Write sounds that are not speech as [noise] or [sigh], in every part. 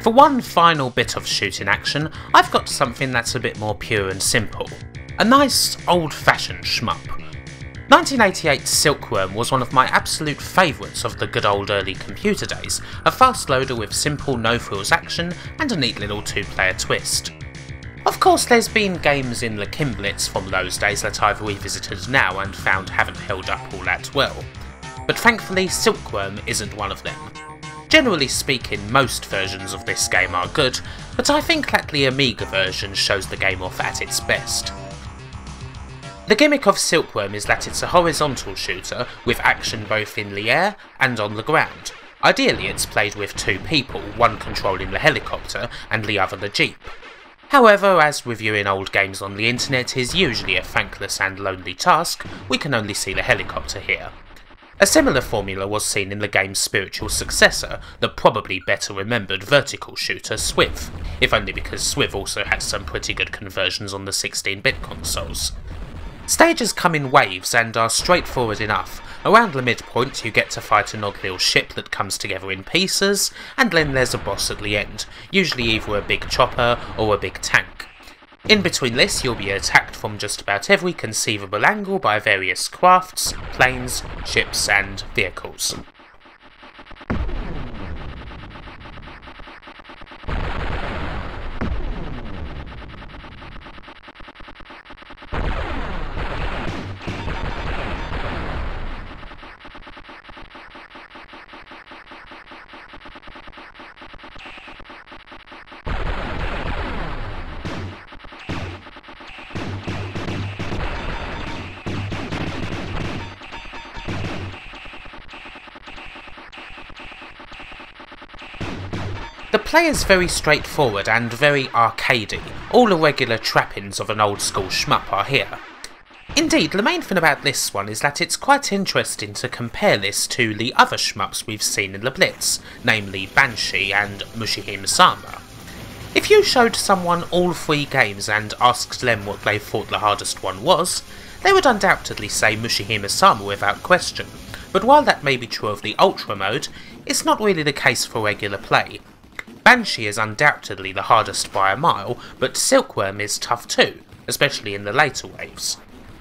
For one final bit of shooting action, I've got something that's a bit more pure and simple. A nice, old-fashioned shmup. 1988's Silkworm was one of my absolute favourites of the good old early computer days, a fast loader with simple no-frills action and a neat little two-player twist. Of course there's been games in the Kimblitz from those days that I've revisited now and found haven't held up all that well, but thankfully Silkworm isn't one of them. Generally speaking, most versions of this game are good, but I think that the Amiga version shows the game off at its best. The gimmick of Silkworm is that it's a horizontal shooter with action both in the air and on the ground. Ideally it's played with two people, one controlling the helicopter and the other the jeep. However, as reviewing old games on the internet is usually a thankless and lonely task, we can only see the helicopter here. A similar formula was seen in the game's spiritual successor, the probably better remembered vertical shooter Swiv, if only because Swiv also had some pretty good conversions on the 16-bit consoles. Stages come in waves and are straightforward enough. Around the midpoint you get to fight an odd ship that comes together in pieces, and then there's a boss at the end, usually either a big chopper or a big tank. In between this, you'll be attacked from just about every conceivable angle by various crafts, planes, ships, and vehicles. The play is very straightforward and very arcadey. All the regular trappings of an old school shmup are here. Indeed, the main thing about this one is that it's quite interesting to compare this to the other shmups we've seen in the Blitz, namely Banshee and Mushihime Sama. If you showed someone all three games and asked them what they thought the hardest one was, they would undoubtedly say Mushihime Sama without question, but while that may be true of the Ultra mode, it's not really the case for regular play, Banshee is undoubtedly the hardest by a mile, but Silkworm is tough too, especially in the later waves.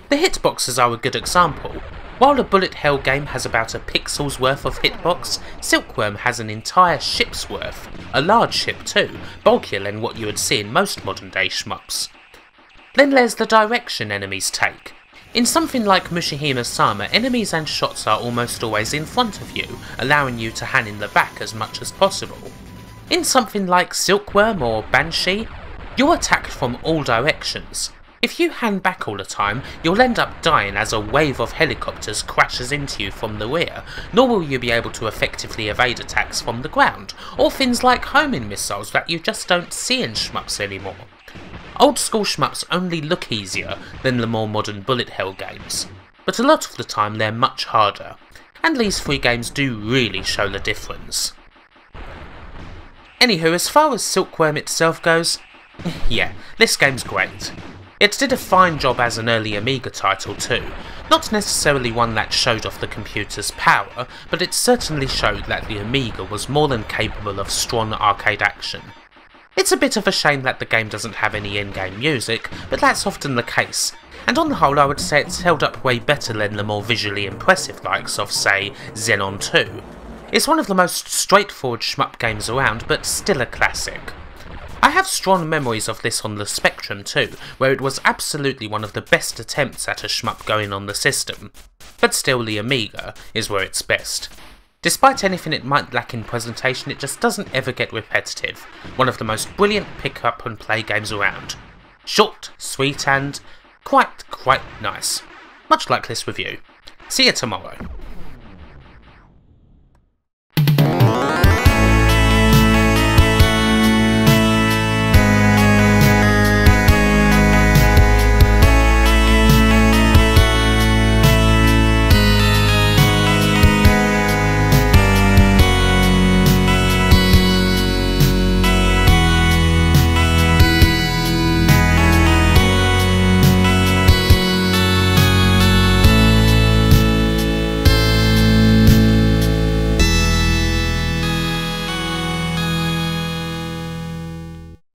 The hitboxes are a good example. While the Bullet Hell game has about a pixel's worth of hitbox, Silkworm has an entire ship's worth, a large ship too, bulkier than what you would see in most modern day shmups. Then there's the direction enemies take. In something like Mushihime Sama, enemies and shots are almost always in front of you, allowing you to hand in the back as much as possible. In something like Silkworm or Banshee, you're attacked from all directions. If you hand back all the time, you'll end up dying as a wave of helicopters crashes into you from the rear, nor will you be able to effectively evade attacks from the ground, or things like homing missiles that you just don't see in shmups anymore. Old school shmups only look easier than the more modern bullet hell games, but a lot of the time they're much harder, and these three games do really show the difference. Anywho, as far as Silkworm itself goes, [laughs] yeah, this game's great. It did a fine job as an early Amiga title too, not necessarily one that showed off the computer's power, but it certainly showed that the Amiga was more than capable of strong arcade action. It's a bit of a shame that the game doesn't have any in-game music, but that's often the case, and on the whole I would say it's held up way better than the more visually impressive likes of, say, Xenon 2, it's one of the most straightforward shmup games around, but still a classic. I have strong memories of this on the Spectrum too, where it was absolutely one of the best attempts at a shmup going on the system. But still the Amiga is where it's best. Despite anything it might lack in presentation, it just doesn't ever get repetitive. One of the most brilliant pick up and play games around. Short, sweet and quite, quite nice. Much like this review. See you tomorrow.